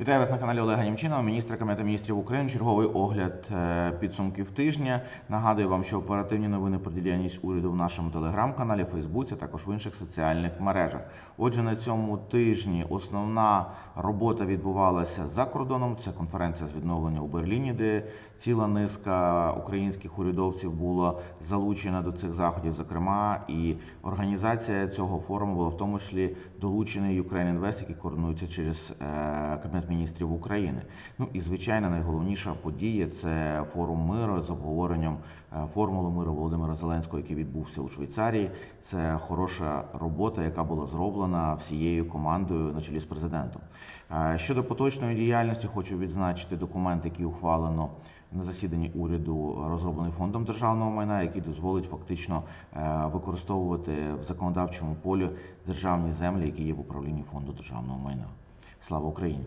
Вітаю вас на каналі Олега Німчинова, міністра Кабінету міністрів України. Черговий огляд е, підсумків тижня. Нагадую вам, що оперативні новини про діяльність уряду в нашому телеграм-каналі, Фейсбуці, також в інших соціальних мережах. Отже, на цьому тижні основна робота відбувалася за кордоном. Це конференція з відновлення у Берліні, де ціла низка українських урядовців була залучена до цих заходів. Зокрема, і організація цього форуму була в тому числі долучений Ukraine Invest, який координується через е, Кабінет міністрів України. Ну і звичайно, найголовніша подія це форум миру з обговоренням е, формули миру Володимира Зеленського, який відбувся у Швейцарії. Це хороша робота, яка була зроблена всією командою на чолі з президентом. Е, Щодо поточної діяльності, хочу відзначити документ, який ухвалено на засіданні уряду, розроблений фондом державного майна, який дозволить фактично е, використовувати в законодавчому полі державні землі, які є в управлінні фонду державного майна. Слава Україні!